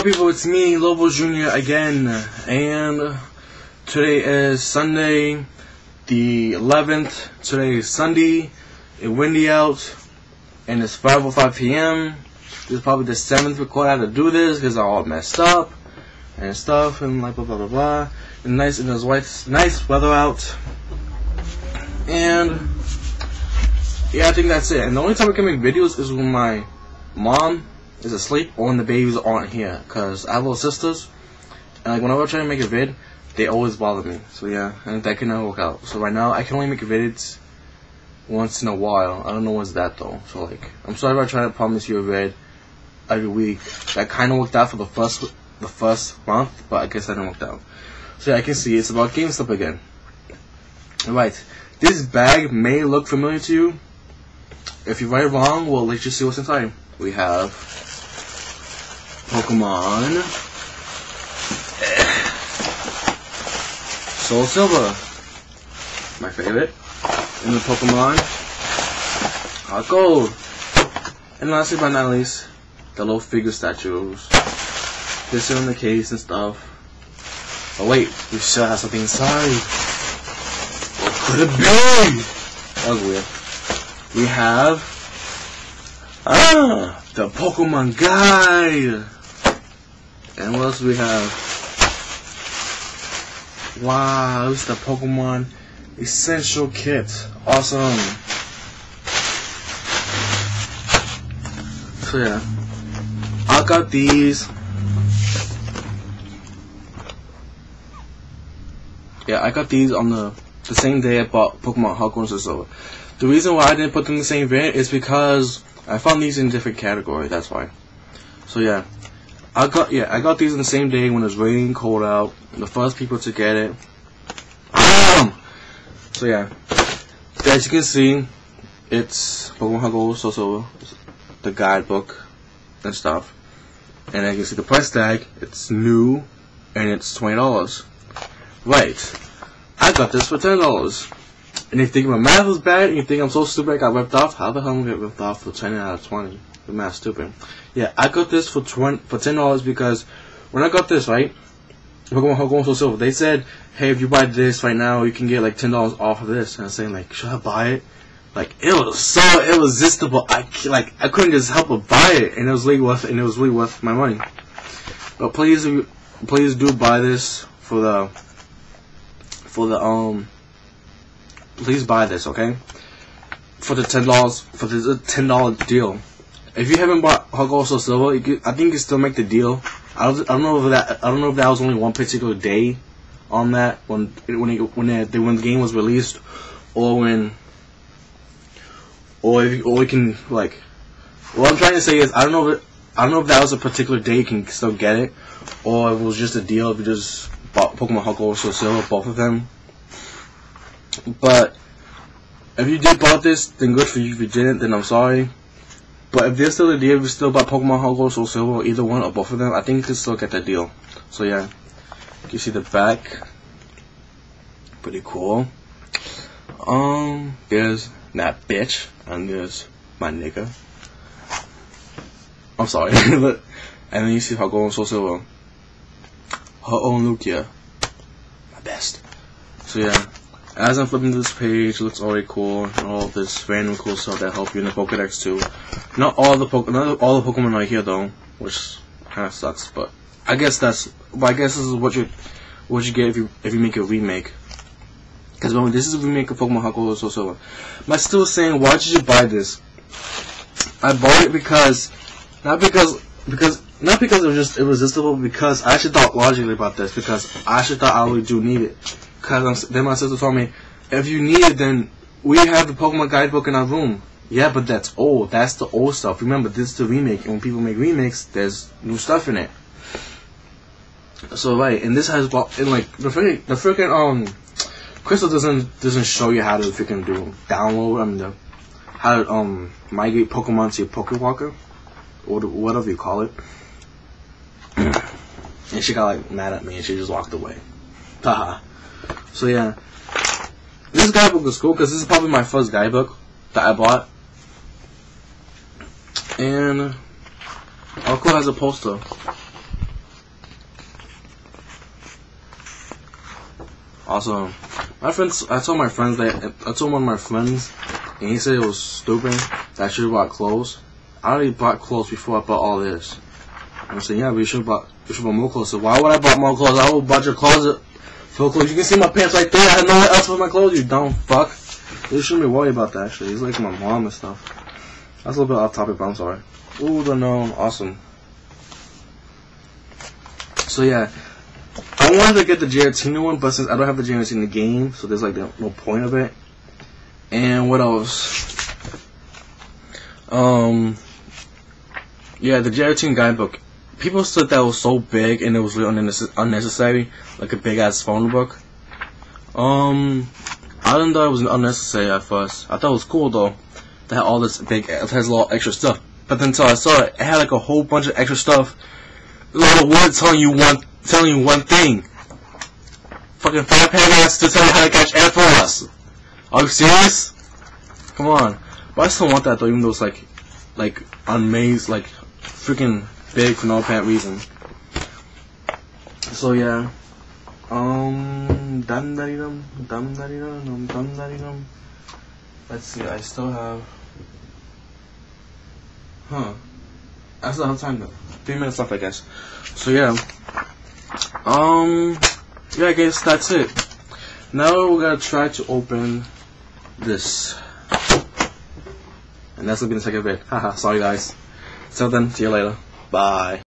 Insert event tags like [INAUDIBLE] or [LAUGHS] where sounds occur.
Hi people, it's me, Lobo Jr. again, and today is Sunday, the 11th. Today is Sunday, it's windy out, and it's 5.05 p.m. This is probably the 7th record I had to do this, because I'm all messed up, and stuff, and like blah blah blah blah. And nice, and there's white, nice weather out, and yeah, I think that's it. And the only time I can make videos is when my mom is asleep or when the babies aren't here. Cause I have little sisters, and like whenever I try to make a vid, they always bother me. So yeah, and that can never work out. So right now I can only make vids once in a while. I don't know what's that though. So like, I'm sorry if I try to promise you a vid every week. That kind of worked out for the first the first month, but I guess that didn't work out. So yeah, I can see it's about GameStop again. Alright, this bag may look familiar to you. If you're right or wrong, we'll let you see what's inside. We have Pokemon Soul Silver, my favorite, and the Pokemon Heart Gold, and lastly but not least, the little figure statues. This in the case and stuff. Oh wait, we still have something inside. What could it be? That was weird. We have ah the Pokemon Guide. And what else do we have? Wow, it's the Pokemon Essential Kit. Awesome. So yeah, I got these. Yeah, I got these on the the same day I bought Pokemon Gold and Silver. The reason why I didn't put them in the same variant is because I found these in different category. That's why. So yeah, I got yeah I got these on the same day when it was raining cold out. The first people to get it. Um, so yeah, as you can see, it's Pokemon Gold so the guidebook and stuff. And you can see the price tag, it's new and it's twenty dollars. Right. I got this for ten dollars. And if you think my math is bad and you think I'm so stupid I got ripped off, how the hell am I get ripped off for 10 out of 20? The math stupid. Yeah, I got this for 20, for $10 because when I got this, right, Pokemon Gold Soul Silver, they said, hey, if you buy this right now, you can get like $10 off of this. And I'm saying like, should I buy it? Like, it was so irresistible. I, like, I couldn't just help but buy it. And it was really worth, and it was really worth my money. But please, please do buy this for the, for the, um, please buy this, okay? For the ten dollars, for the ten dollar deal. If you haven't bought Soul Silver, you I think you can still make the deal. I don't, I don't know if that I don't know if that was only one particular day on that when when it, when it, when the game was released, or when, or if or we can like, what I'm trying to say is I don't know if it, I don't know if that was a particular day you can still get it, or if it was just a deal if you just bought Pokemon Soul Silver, both of them. But if you did bought this, then good for you. If you didn't, then I'm sorry. But if there's still a deal, if you still buy Pokemon Heart Gold Soul Silver, either one or both of them, I think you can still get that deal. So yeah, you see the back, pretty cool. Um, there's that bitch, and there's my nigga. I'm sorry, [LAUGHS] and then you see Heart Gold Soul Silver, Ho-Oh Lugia, my best. So yeah. As I'm flipping this page, it looks already cool, all this random cool stuff that help you in the Pokedex too. Not all the Poke not all the Pokemon are here though, which kind of sucks. But I guess that's, but I guess this is what you what you get if you if you make a remake. Because this is a remake of Pokemon Heart so Silver. But still saying, why did you buy this? I bought it because, not because because not because it was just irresistible, because I actually thought logically about this because I actually thought I really do need it. Because then my sister told me, if you need it, then we have the Pokemon guidebook in our room. Yeah, but that's old. That's the old stuff. Remember, this is the remake. And when people make remakes, there's new stuff in it. So right, and this has and like the freaking the freaking um Crystal doesn't doesn't show you how to freaking do download. I mean the how to um migrate Pokemon to your Pokewalker or whatever you call it. [CLEARS THROAT] and she got like mad at me and she just walked away. Haha. So yeah, this guidebook was cool because this is probably my first guidebook that I bought. And Elko has a poster. Also, my friends, I told my friends that I told one of my friends, and he said it was stupid that I should have bought clothes. I already bought clothes before I bought all this. I'm saying, yeah, we should have bought, we should have bought more clothes. So why would I buy more clothes? I would bought your closet of clothes. You can see my pants right there. I had nowhere else for my clothes. You dumb fuck. You shouldn't be worried about that. Actually, he's like my mom and stuff. That's a little bit off topic, but I'm sorry. Ooh, the gnome, awesome. So yeah, I wanted to get the Giratina one, but since I don't have the Giratina game, so there's like no point of it. And what else? Um, yeah, the Giratina guidebook. People said that was so big and it was really unnecessary, like a big ass phone book. Um, I didn't know it was unnecessary at first. I thought it was cool though. That had all this big, it has a lot of extra stuff. But then until I saw it, it had like a whole bunch of extra stuff. A lot of words telling you one, telling you one thing. Fucking five paragraphs to tell you how to catch air for us. Are you serious? Come on. But I still want that though, even though it's like, like, amazing, like, freaking big for no apparent reason. So yeah. Um, dum da dum, dum da dum, dum da dum. Let's see, I still have. Huh. I still have time though. Three minutes left, I guess. So yeah. Um, yeah, I guess that's it. Now we're gonna try to open this. And that's gonna be the second bit. [LAUGHS] Haha, sorry guys. So then, see you later. Bye.